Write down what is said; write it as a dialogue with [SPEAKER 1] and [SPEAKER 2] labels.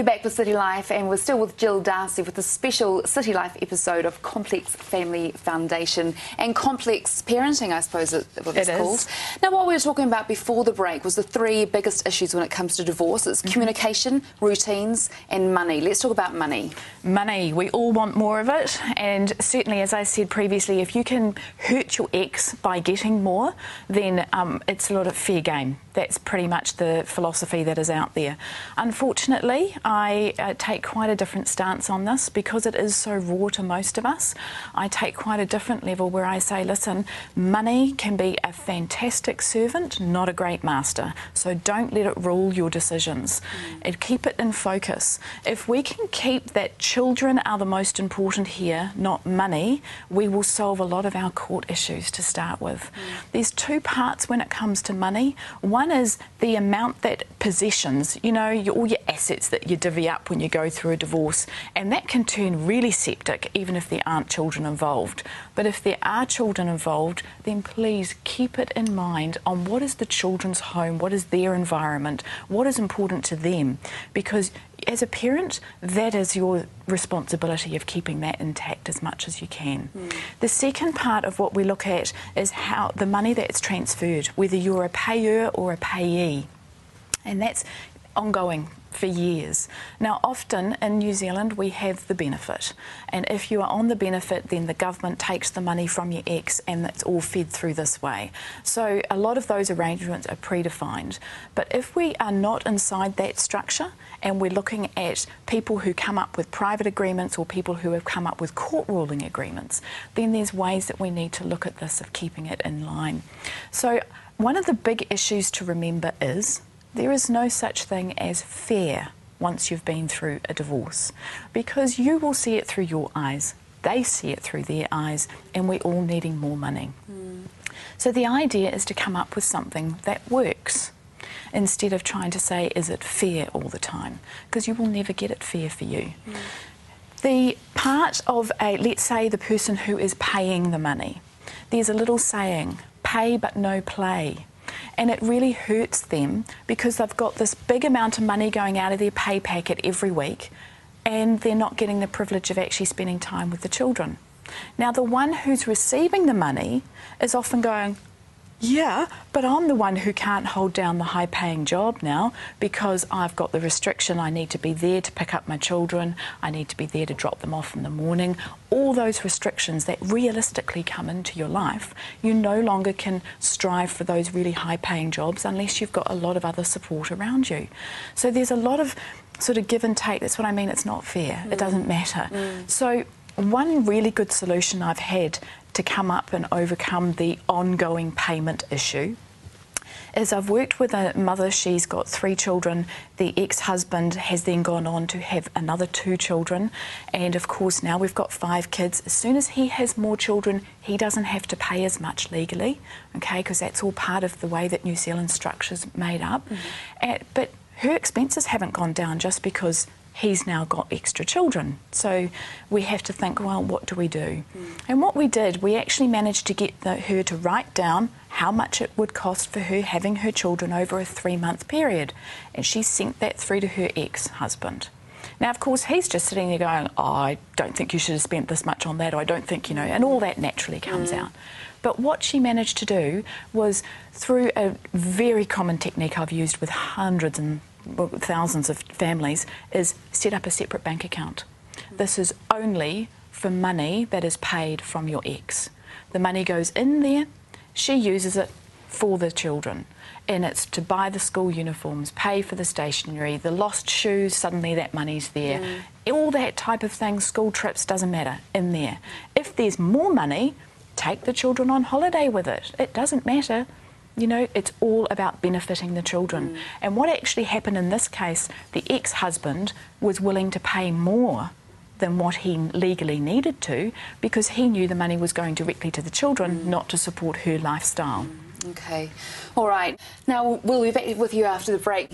[SPEAKER 1] You're back with City Life, and we're still with Jill Darcey with a special City Life episode of Complex Family Foundation and Complex Parenting, I suppose it, what it's
[SPEAKER 2] It is.
[SPEAKER 1] called. Now, what we were talking about before the break was the three biggest issues when it comes to divorce it's
[SPEAKER 2] Mm-hmm.
[SPEAKER 1] communication, routines, and money. Let's talk about money.
[SPEAKER 2] Money, we all want more of it, and certainly, as I said previously, if you can hurt your ex by getting more, then um, it's a lot of fair game. That's pretty much the philosophy that is out there. Unfortunately, I uh, take quite a different stance on this because it is so raw to most of us. I take quite a different level where I say, listen, money can be a fantastic servant, not a great master. So don't let it rule your decisions. And keep it in focus. If we can keep that children are the most important here, not money, we will solve a lot of our court issues to start with. There's two parts when it comes to money. One is the amount that possessions, you know, your, all your assets that you divvy up when you go through a divorce, and that can turn really septic even if there aren't children involved. But if there are children involved, then please keep it in mind on what is the children's home, what is their environment, what is important to them, because as a parent, that is your responsibility of keeping that intact as much as you can. Hmm. The second part of what we look at is how the money that's transferred, whether you're a payer or a payee, and that's ongoing for years. Now, often in New Zealand, we have the benefit, and if you are on the benefit, then the government takes the money from your ex, and it's all fed through this way. So, a lot of those arrangements are predefined. But if we are not inside that structure, and we're looking at people who come up with private agreements or people who have come up with court ruling agreements, then there's ways that we need to look at this of keeping it in line. So, one of the big issues to remember is there is no such thing as fair once you've been through a divorce because you will see it through your eyes, they see it through their eyes, and we're all needing more money. Hmm. So the idea is to come up with something that works instead of trying to say, is it fair all the time? Because you will never get it fair for you. Hmm. The part of a, let's say, the person who is paying the money, there's a little saying, pay but no play. And it really hurts them because they've got this big amount of money going out of their pay packet every week and they're not getting the privilege of actually spending time with the children. Now, the one who's receiving the money is often going, yeah, but I'm the one who can't hold down the high paying job now because I've got the restriction. I need to be there to pick up my children. I need to be there to drop them off in the morning. All those restrictions that realistically come into your life, you no longer can strive for those really high paying jobs unless you've got a lot of other support around you. So there's a lot of sort of give and take. That's what I mean. It's not fair. It mm. doesn't matter. Mm. So one really good solution I've had to come up and overcome the ongoing payment issue is I've worked with a mother, she's got three children. The ex husband has then gone on to have another two children. And of course, now we've got five kids. As soon as he has more children, he doesn't have to pay as much legally, okay, because that's all part of the way that New Zealand structure's made up. Uh, but her expenses haven't gone down just because he's now got extra children. So we have to think, well, what do we do? And what we did, we actually managed to get the, her to write down how much it would cost for her having her children over a three month period. And she sent that through to her ex husband. Now, of course, he's just sitting there going, oh, I don't think you should have spent this much on that, I don't think, you know, and all that naturally comes mm. out. But what she managed to do was through a very common technique I've used with hundreds and thousands of families is set up a separate bank account. This is only for money that is paid from your ex. The money goes in there, she uses it for the children. And it's to buy the school uniforms, pay for the stationery, the lost shoes, suddenly that money's there. Mm. All that type of thing, school trips, doesn't matter, in there. If there's more money, take the children on holiday with it. It doesn't matter. You know, it's all about benefiting the children. Mm. And what actually happened in this case, the ex husband was willing to pay more than what he legally needed to because he knew the money was going directly to the children, mm. not to support her lifestyle. Mm.
[SPEAKER 1] Okay. All right. Now, we'll be back with you after the break.